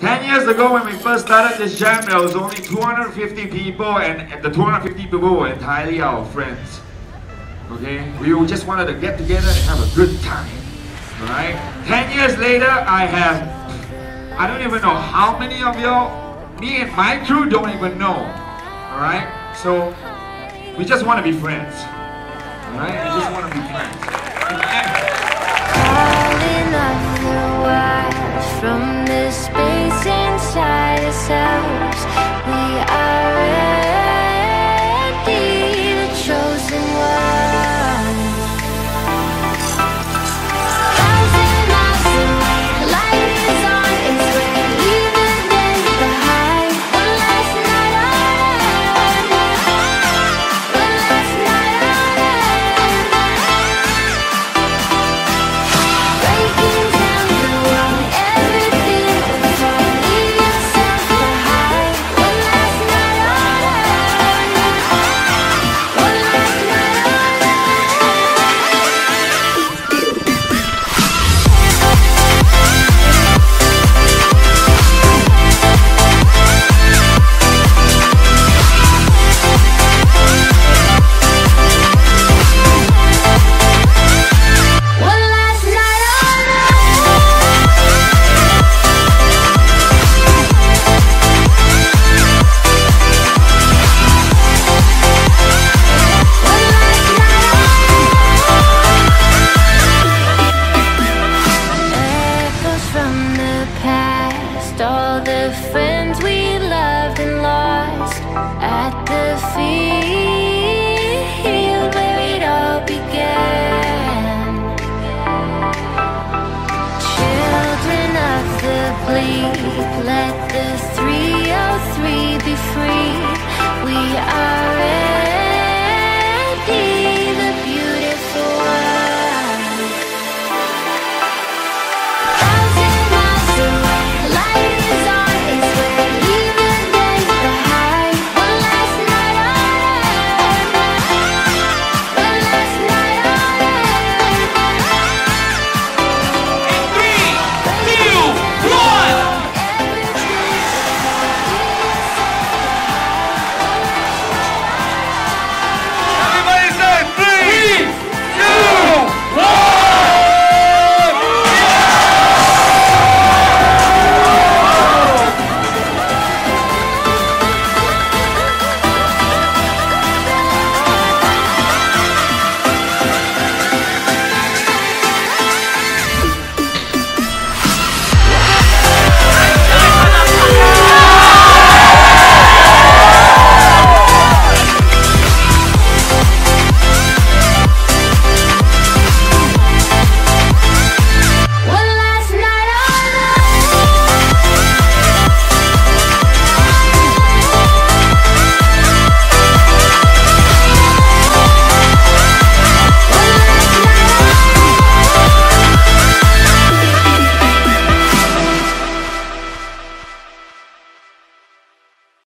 10 years ago when we first started this jam, there was only 250 people and the 250 people were entirely our friends. Okay? We just wanted to get together and have a good time. Alright? 10 years later, I have, I don't even know how many of y'all, me and my crew don't even know. Alright? So, we just want to be friends. Alright? We just want to be friends. Let the 303 be free. We are.